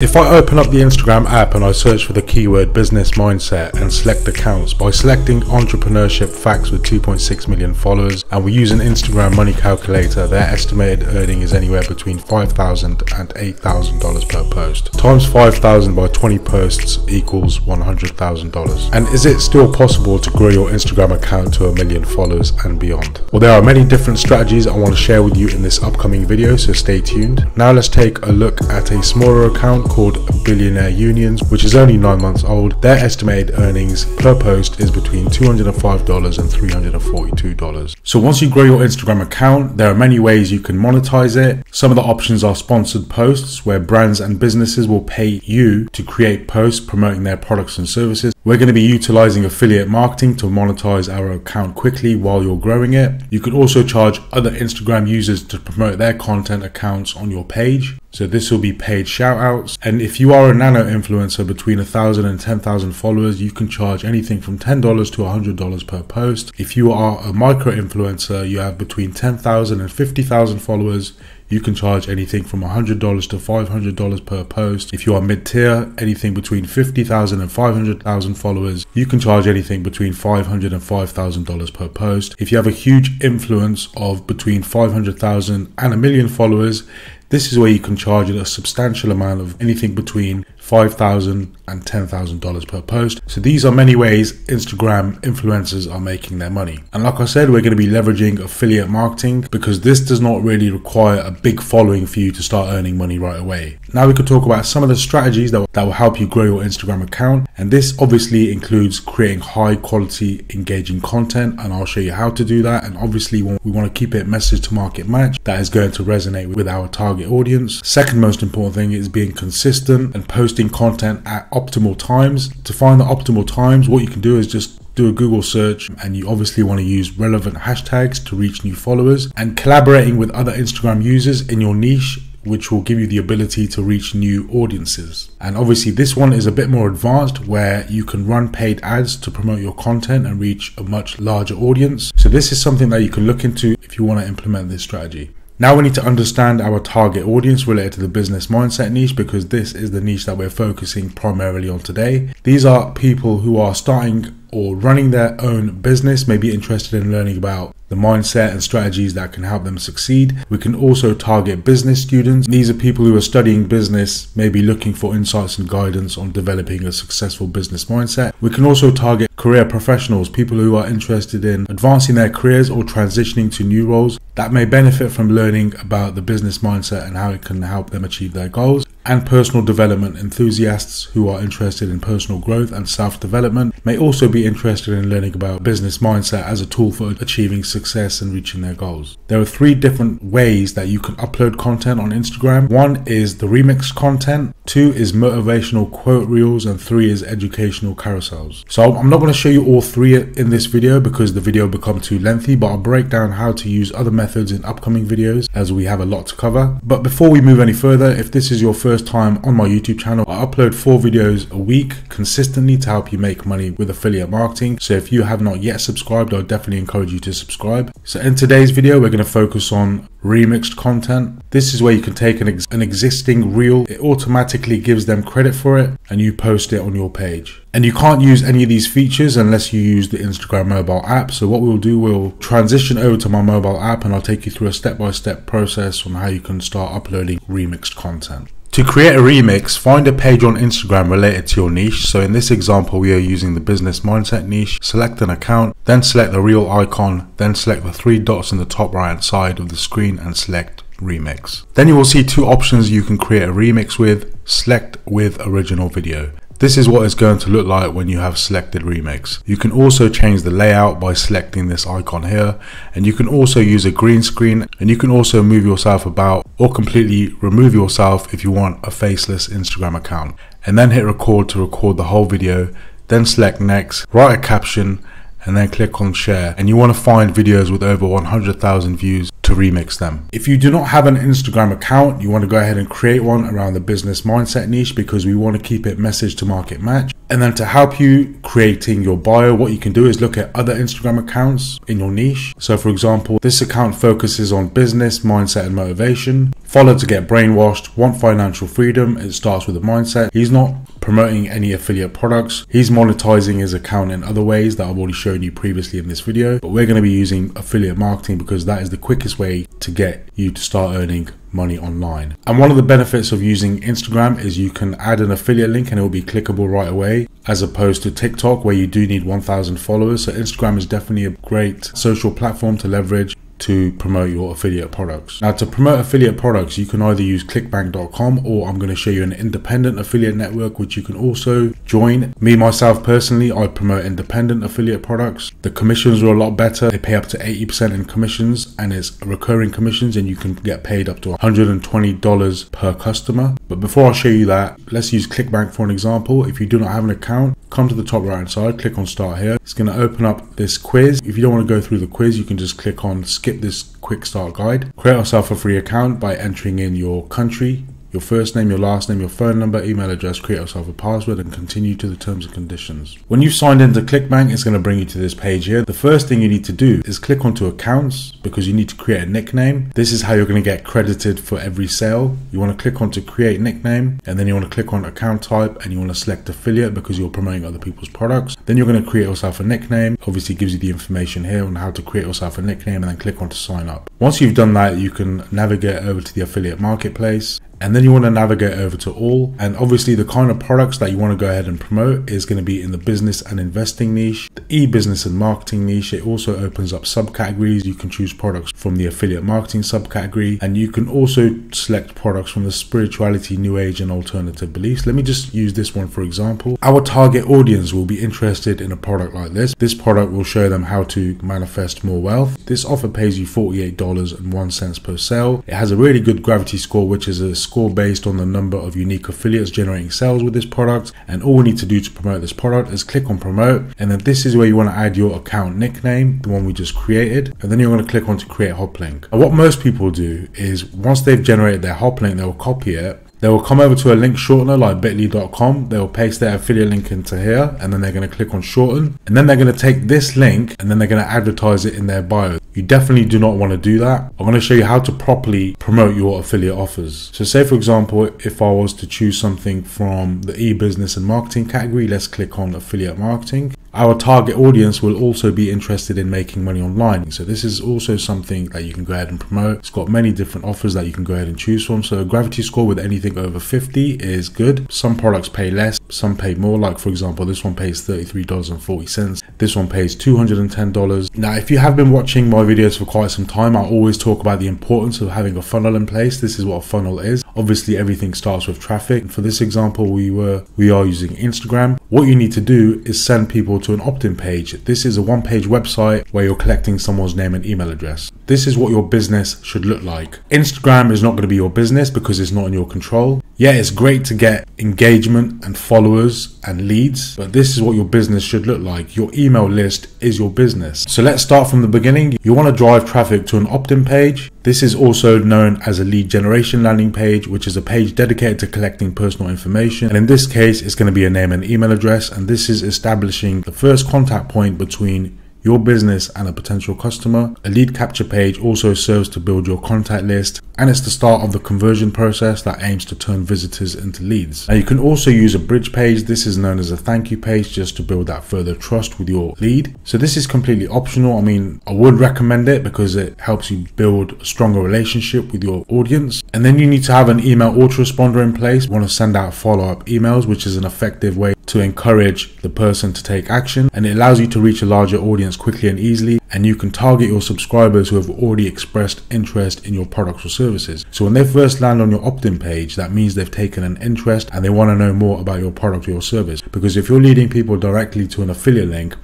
If I open up the Instagram app and I search for the keyword business mindset and select accounts by selecting entrepreneurship facts with 2.6 million followers and we use an Instagram money calculator, their estimated earning is anywhere between $5,000 and $8,000 per post. Times 5,000 by 20 posts equals $100,000. And is it still possible to grow your Instagram account to a million followers and beyond? Well, there are many different strategies I want to share with you in this upcoming video, so stay tuned. Now let's take a look at a smaller account called Billionaire Unions, which is only 9 months old. Their estimated earnings per post is between $205 and $342. So once you grow your Instagram account, there are many ways you can monetize it. Some of the options are sponsored posts, where brands and businesses will pay you to create posts promoting their products and services. We're going to be utilizing affiliate marketing to monetize our account quickly while you're growing it. You can also charge other Instagram users to promote their content accounts on your page. So this will be paid shoutouts. And if you are a nano influencer between 1,000 and 10,000 followers, you can charge anything from $10 to $100 per post. If you are a micro influencer, you have between 10,000 and 50,000 followers, you can charge anything from $100 to $500 per post. If you are mid tier, anything between 50,000 and 500,000 followers, you can charge anything between $500 and $5,000 per post. If you have a huge influence of between 500,000 and a million followers, this is where you can charge a substantial amount of anything between $5,000 and $10,000 per post. So these are many ways Instagram influencers are making their money. And like I said, we're going to be leveraging affiliate marketing because this does not really require a big following for you to start earning money right away. Now we could talk about some of the strategies that, that will help you grow your Instagram account. And this obviously includes creating high quality engaging content. And I'll show you how to do that. And obviously we want to keep it message to market match that is going to resonate with our target audience. Second most important thing is being consistent and posting content at optimal times. To find the optimal times, what you can do is just do a Google search and you obviously want to use relevant hashtags to reach new followers and collaborating with other Instagram users in your niche which will give you the ability to reach new audiences. And obviously, this one is a bit more advanced where you can run paid ads to promote your content and reach a much larger audience. So, this is something that you can look into if you want to implement this strategy. Now we need to understand our target audience related to the business mindset niche because this is the niche that we're focusing primarily on today. These are people who are starting or running their own business may be interested in learning about the mindset and strategies that can help them succeed. We can also target business students. These are people who are studying business, maybe looking for insights and guidance on developing a successful business mindset. We can also target career professionals, people who are interested in advancing their careers or transitioning to new roles that may benefit from learning about the business mindset and how it can help them achieve their goals and personal development enthusiasts who are interested in personal growth and self development may also be interested in learning about business mindset as a tool for achieving success and reaching their goals. There are three different ways that you can upload content on Instagram. One is the remix content, two is motivational quote reels, and three is educational carousels. So I'm not going to show you all three in this video because the video will become too lengthy, but I'll break down how to use other methods in upcoming videos as we have a lot to cover. But before we move any further, if this is your first first time on my YouTube channel, I upload four videos a week consistently to help you make money with affiliate marketing. So if you have not yet subscribed, I definitely encourage you to subscribe. So in today's video, we're going to focus on remixed content. This is where you can take an, ex an existing reel, it automatically gives them credit for it, and you post it on your page. And you can't use any of these features unless you use the Instagram mobile app. So what we'll do, we'll transition over to my mobile app and I'll take you through a step-by-step -step process on how you can start uploading remixed content. To create a remix, find a page on Instagram related to your niche. So in this example, we are using the business mindset niche. Select an account, then select the reel icon, then select the three dots in the top right hand side of the screen and select remix. Then you will see two options you can create a remix with. Select with original video. This is what it's going to look like when you have selected remix. You can also change the layout by selecting this icon here and you can also use a green screen and you can also move yourself about or completely remove yourself if you want a faceless Instagram account. And then hit record to record the whole video then select next, write a caption and then click on share. And you want to find videos with over 100,000 views to remix them. If you do not have an Instagram account, you want to go ahead and create one around the business mindset niche because we want to keep it message to market match. And then to help you creating your bio, what you can do is look at other Instagram accounts in your niche. So, for example, this account focuses on business, mindset, and motivation. Follow to get brainwashed, want financial freedom. It starts with a mindset. He's not promoting any affiliate products. He's monetizing his account in other ways that I've already shown you previously in this video. But we're going to be using affiliate marketing because that is the quickest way to get you to start earning money online. And one of the benefits of using Instagram is you can add an affiliate link and it will be clickable right away as opposed to TikTok where you do need 1000 followers. So Instagram is definitely a great social platform to leverage to promote your affiliate products. Now, to promote affiliate products, you can either use clickbank.com or I'm going to show you an independent affiliate network, which you can also join. Me, myself personally, I promote independent affiliate products. The commissions are a lot better. They pay up to 80% in commissions and it's recurring commissions, and you can get paid up to $120 per customer. But before I show you that, let's use ClickBank for an example. If you do not have an account, come to the top right hand side, click on start here. It's going to open up this quiz. If you don't want to go through the quiz, you can just click on skip this quick start guide. Create yourself a free account by entering in your country, your first name, your last name, your phone number, email address, create yourself a password, and continue to the terms and conditions. When you've signed into ClickBank, it's going to bring you to this page here. The first thing you need to do is click onto accounts because you need to create a nickname. This is how you're going to get credited for every sale. You want to click onto create nickname, and then you want to click on account type, and you want to select affiliate because you're promoting other people's products. Then you're going to create yourself a nickname. Obviously, gives you the information here on how to create yourself a nickname, and then click on to sign up. Once you've done that, you can navigate over to the affiliate marketplace and then you want to navigate over to all. And obviously the kind of products that you want to go ahead and promote is going to be in the business and investing niche. The e-business and marketing niche it also opens up subcategories. You can choose products from the affiliate marketing subcategory. And you can also select products from the spirituality new age and alternative beliefs. Let me just use this one for example. Our target audience will be interested in a product like this. This product will show them how to manifest more wealth. This offer pays you $48.01 per sale. It has a really good gravity score which is a score based on the number of unique affiliates generating sales with this product. And all we need to do to promote this product is click on promote. And then this is where you want to add your account nickname, the one we just created. And then you're going to click on to create hop link. And what most people do is once they've generated their hop link, they'll copy it they will come over to a link shortener like bit.ly.com. They will paste their affiliate link into here and then they're going to click on shorten. And then they're going to take this link and then they're going to advertise it in their bio. You definitely do not want to do that. I'm going to show you how to properly promote your affiliate offers. So say for example, if I was to choose something from the e-business and marketing category, let's click on affiliate marketing our target audience will also be interested in making money online. So this is also something that you can go ahead and promote. It's got many different offers that you can go ahead and choose from. So a gravity score with anything over 50 is good. Some products pay less, some pay more. Like for example, this one pays $33.40. This one pays $210. Now, if you have been watching my videos for quite some time, I always talk about the importance of having a funnel in place. This is what a funnel is. Obviously, everything starts with traffic. For this example, we were we are using Instagram. What you need to do is send people to an opt in page. This is a one page website where you're collecting someone's name and email address. This is what your business should look like. Instagram is not going to be your business because it's not in your control. Yeah, it's great to get engagement and followers and leads, but this is what your business should look like. Your email list is your business. So let's start from the beginning. You want to drive traffic to an opt in page. This is also known as a lead generation landing page, which is a page dedicated to collecting personal information. And in this case, it's going to be a name and email address. And this is establishing the first contact point between your business and a potential customer. A lead capture page also serves to build your contact list and it's the start of the conversion process that aims to turn visitors into leads. Now you can also use a bridge page. This is known as a thank you page just to build that further trust with your lead. So this is completely optional. I mean, I would recommend it because it helps you build a stronger relationship with your audience. And then you need to have an email autoresponder in place. You want to send out follow-up emails, which is an effective way to encourage the person to take action and it allows you to reach a larger audience quickly and easily and you can target your subscribers who have already expressed interest in your products or services. So when they first land on your opt-in page, that means they've taken an interest and they want to know more about your product or your service. Because if you're leading people directly to an affiliate link,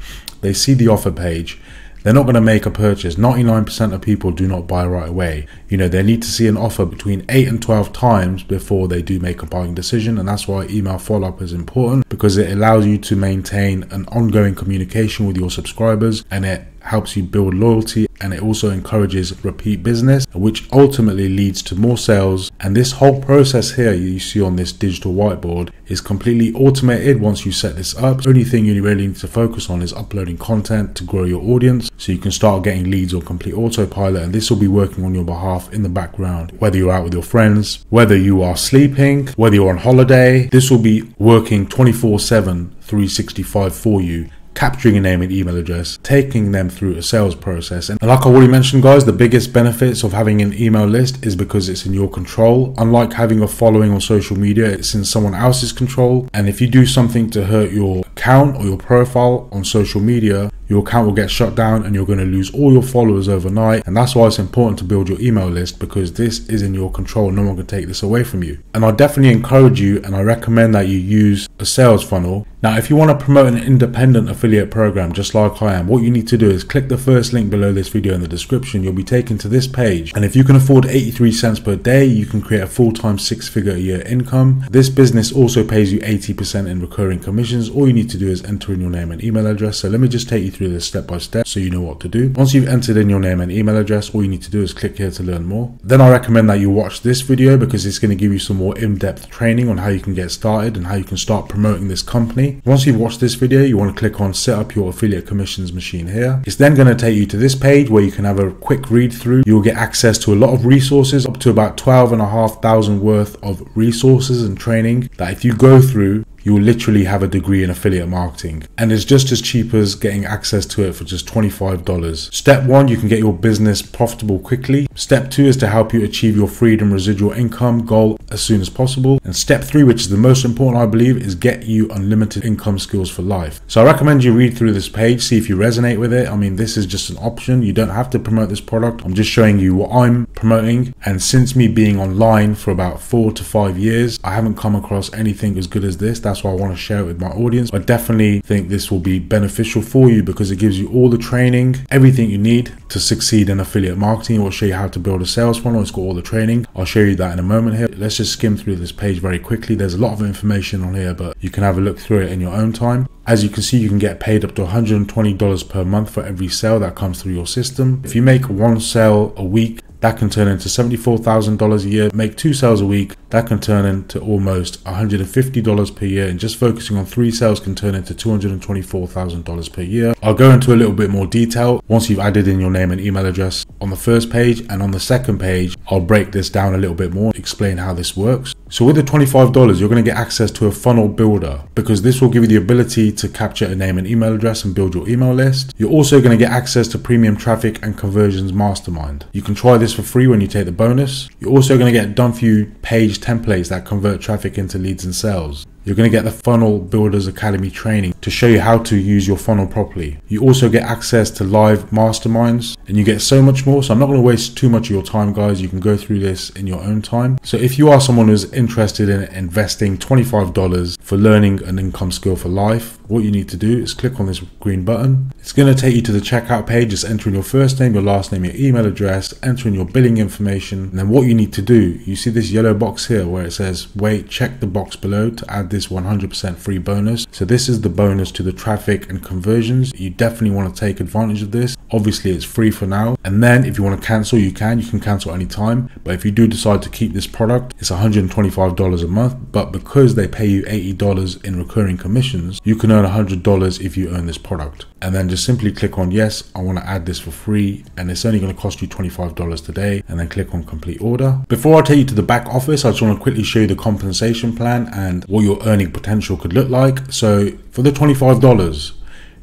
they see the offer page they're not going to make a purchase. 99% of people do not buy right away. You know, they need to see an offer between 8 and 12 times before they do make a buying decision. And that's why email follow up is important because it allows you to maintain an ongoing communication with your subscribers and it helps you build loyalty and it also encourages repeat business, which ultimately leads to more sales. And this whole process here you see on this digital whiteboard is completely automated once you set this up. The only thing you really need to focus on is uploading content to grow your audience so you can start getting leads on complete autopilot. And this will be working on your behalf in the background, whether you're out with your friends, whether you are sleeping, whether you're on holiday. This will be working 24 7, 365 for you capturing a name and email address, taking them through a sales process. And like I already mentioned, guys, the biggest benefits of having an email list is because it's in your control. Unlike having a following on social media, it's in someone else's control. And if you do something to hurt your account or your profile on social media, your account will get shut down and you're going to lose all your followers overnight. And that's why it's important to build your email list because this is in your control. No one can take this away from you. And I definitely encourage you and I recommend that you use a sales funnel now, if you want to promote an independent affiliate program just like I am, what you need to do is click the first link below this video in the description. You'll be taken to this page. And if you can afford 83 cents per day, you can create a full-time six figure a year income. This business also pays you 80% in recurring commissions. All you need to do is enter in your name and email address. So let me just take you through this step by step so you know what to do. Once you've entered in your name and email address, all you need to do is click here to learn more. Then I recommend that you watch this video because it's going to give you some more in-depth training on how you can get started and how you can start promoting this company. Once you've watched this video, you want to click on set up your affiliate commissions machine here. It's then going to take you to this page where you can have a quick read through. You'll get access to a lot of resources, up to about 12 and a half thousand worth of resources and training that if you go through, you will literally have a degree in affiliate marketing. And it's just as cheap as getting access to it for just $25. Step one, you can get your business profitable quickly. Step two is to help you achieve your freedom residual income goal as soon as possible. And step three, which is the most important, I believe, is get you unlimited income skills for life. So I recommend you read through this page, see if you resonate with it. I mean, this is just an option. You don't have to promote this product. I'm just showing you what I'm promoting. And since me being online for about four to five years, I haven't come across anything as good as this. That's why I want to share it with my audience. I definitely think this will be beneficial for you because it gives you all the training, everything you need to succeed in affiliate marketing. It will show you how to build a sales funnel. It's got all the training. I'll show you that in a moment here. Let's just skim through this page very quickly. There's a lot of information on here, but you can have a look through it in your own time. As you can see, you can get paid up to $120 per month for every sale that comes through your system. If you make one sale a week, that can turn into $74,000 a year. Make two sales a week, that can turn into almost $150 per year. And just focusing on three sales can turn into $224,000 per year. I'll go into a little bit more detail once you've added in your name and email address on the first page. And on the second page, I'll break this down a little bit more, explain how this works. So with the $25, you're going to get access to a funnel builder because this will give you the ability to capture a name and email address and build your email list. You're also going to get access to premium traffic and conversions mastermind. You can try this for free when you take the bonus. You're also going to get done for you page templates that convert traffic into leads and sales. You're going to get the Funnel Builders Academy training to show you how to use your funnel properly. You also get access to live masterminds and you get so much more. So I'm not going to waste too much of your time, guys. You can go through this in your own time. So if you are someone who's interested in investing $25 for learning an income skill for life, what you need to do is click on this green button. It's going to take you to the checkout page. Just enter in your first name, your last name, your email address, enter in your billing information. And then what you need to do, you see this yellow box here where it says, wait, check the box below to add this 100% free bonus. So this is the bonus to the traffic and conversions. You definitely want to take advantage of this. Obviously it's free for now. And then if you want to cancel, you can, you can cancel anytime. But if you do decide to keep this product, it's $125 a month. But because they pay you $80 in recurring commissions, you can earn $100 if you earn this product. And then just simply click on yes, I want to add this for free. And it's only going to cost you $25 today. And then click on complete order. Before I take you to the back office, I just want to quickly show you the compensation plan and what your earning potential could look like. So for the $25,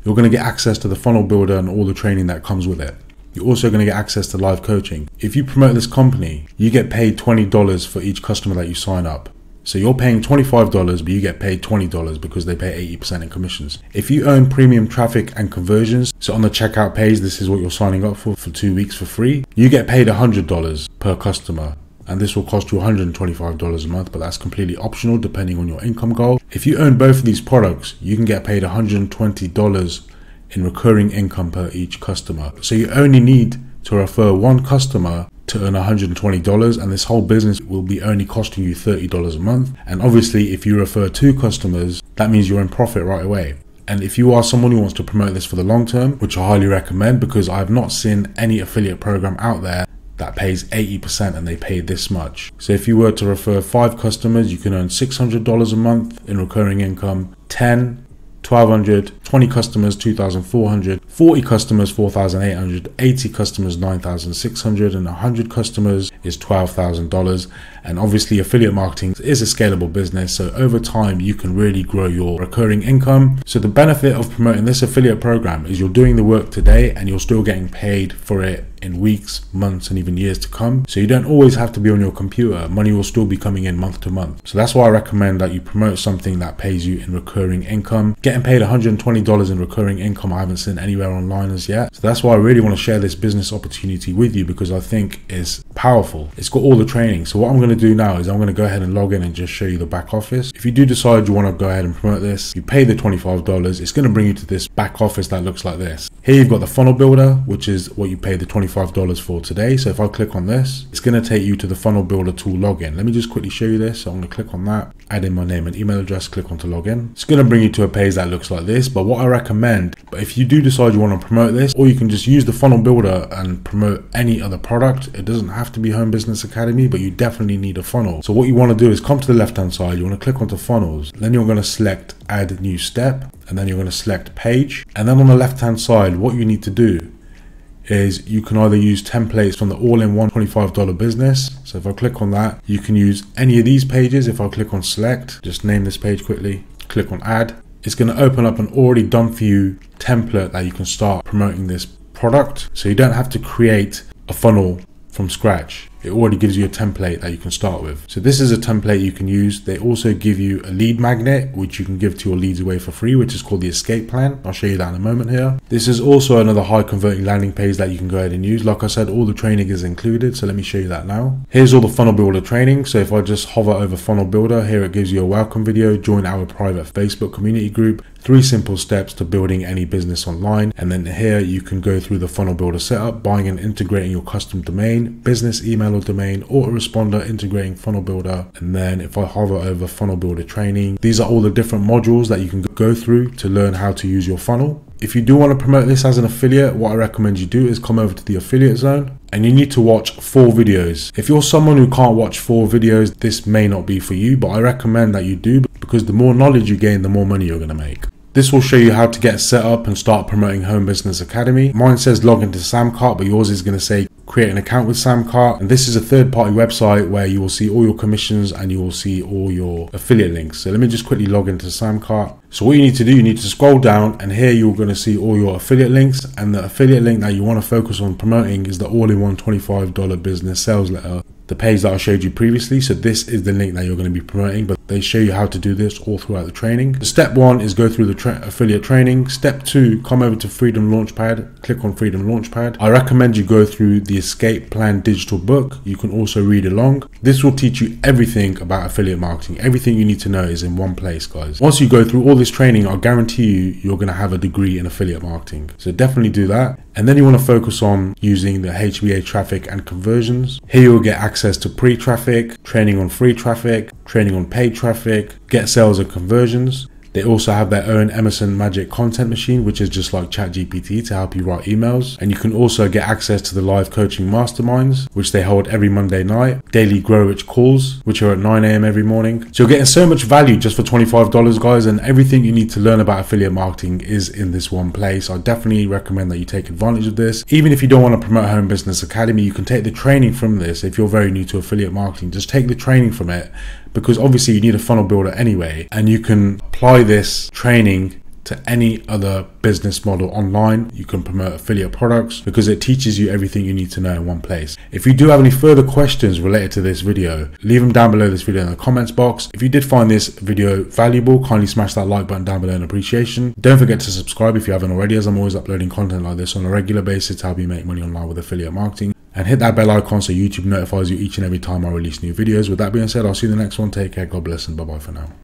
you're going to get access to the funnel builder and all the training that comes with it. You're also going to get access to live coaching. If you promote this company, you get paid $20 for each customer that you sign up. So you're paying $25, but you get paid $20 because they pay 80% in commissions. If you earn premium traffic and conversions, so on the checkout page, this is what you're signing up for for two weeks for free, you get paid $100 per customer and this will cost you $125 a month, but that's completely optional depending on your income goal. If you own both of these products, you can get paid $120 in recurring income per each customer. So you only need to refer one customer to earn $120 and this whole business will be only costing you $30 a month. And obviously if you refer two customers, that means you're in profit right away. And if you are someone who wants to promote this for the long term, which I highly recommend because I have not seen any affiliate program out there that pays 80% and they pay this much. So if you were to refer five customers, you can earn $600 a month in recurring income, 10 1200 20 customers 2400 40 customers 4800 80 customers 9600 and 100 customers is $12000 and obviously affiliate marketing is a scalable business so over time you can really grow your recurring income so the benefit of promoting this affiliate program is you're doing the work today and you're still getting paid for it in weeks, months, and even years to come. So you don't always have to be on your computer. Money will still be coming in month to month. So that's why I recommend that you promote something that pays you in recurring income. Getting paid $120 in recurring income, I haven't seen anywhere online as yet. So that's why I really want to share this business opportunity with you because I think it's powerful. It's got all the training. So what I'm going to do now is I'm going to go ahead and log in and just show you the back office. If you do decide you want to go ahead and promote this, you pay the $25. It's going to bring you to this back office that looks like this. Here you've got the funnel builder, which is what you pay the $25 for today. So if I click on this, it's going to take you to the funnel builder tool login. Let me just quickly show you this. So I'm going to click on that, add in my name and email address, click on to login. It's going to bring you to a page that looks like this. But what I recommend, but if you do decide you want to promote this, or you can just use the funnel builder and promote any other product. It doesn't have to be Home Business Academy, but you definitely need a funnel. So what you want to do is come to the left hand side. You want to click onto funnels. Then you're going to select add new step and then you're going to select page and then on the left hand side what you need to do is you can either use templates from the all-in-one $25 business so if I click on that you can use any of these pages if I click on select just name this page quickly click on add it's going to open up an already done for you template that you can start promoting this product. So you don't have to create a funnel from scratch it already gives you a template that you can start with. So this is a template you can use. They also give you a lead magnet, which you can give to your leads away for free, which is called the escape plan. I'll show you that in a moment here. This is also another high converting landing page that you can go ahead and use. Like I said, all the training is included. So let me show you that now. Here's all the funnel builder training. So if I just hover over funnel builder, here it gives you a welcome video, join our private Facebook community group, three simple steps to building any business online. And then here you can go through the funnel builder setup, buying and integrating your custom domain, business email or domain, autoresponder, integrating funnel builder. And then if I hover over funnel builder training, these are all the different modules that you can go through to learn how to use your funnel. If you do want to promote this as an affiliate, what I recommend you do is come over to the affiliate zone and you need to watch four videos. If you're someone who can't watch four videos, this may not be for you, but I recommend that you do because the more knowledge you gain, the more money you're going to make. This will show you how to get set up and start promoting Home Business Academy. Mine says log into Samcart, but yours is going to say create an account with Samcart. And this is a third party website where you will see all your commissions and you will see all your affiliate links. So let me just quickly log into Samcart. So what you need to do, you need to scroll down and here you're going to see all your affiliate links and the affiliate link that you want to focus on promoting is the all-in-one $25 business sales letter the page that I showed you previously. So this is the link that you're going to be promoting, but they show you how to do this all throughout the training. Step one is go through the tra affiliate training. Step two, come over to Freedom Launchpad, click on Freedom Launchpad. I recommend you go through the Escape Plan digital book. You can also read along. This will teach you everything about affiliate marketing. Everything you need to know is in one place, guys. Once you go through all this training, I guarantee you, you're going to have a degree in affiliate marketing. So definitely do that. And then you want to focus on using the HBA traffic and conversions. Here you'll get access to pre-traffic, training on free traffic, training on paid traffic, get sales and conversions. They also have their own Emerson Magic content machine, which is just like ChatGPT to help you write emails. And you can also get access to the live coaching masterminds, which they hold every Monday night, daily Grow Rich calls, which are at 9 a.m. every morning. So you're getting so much value just for $25, guys. And everything you need to learn about affiliate marketing is in this one place. I definitely recommend that you take advantage of this. Even if you don't want to promote Home Business Academy, you can take the training from this. If you're very new to affiliate marketing, just take the training from it because obviously you need a funnel builder anyway and you can apply this training to any other business model online. You can promote affiliate products because it teaches you everything you need to know in one place. If you do have any further questions related to this video, leave them down below this video in the comments box. If you did find this video valuable, kindly smash that like button down below in appreciation. Don't forget to subscribe if you haven't already as I'm always uploading content like this on a regular basis to help you make money online with affiliate marketing and hit that bell icon so YouTube notifies you each and every time I release new videos. With that being said, I'll see you in the next one. Take care, God bless, and bye bye for now.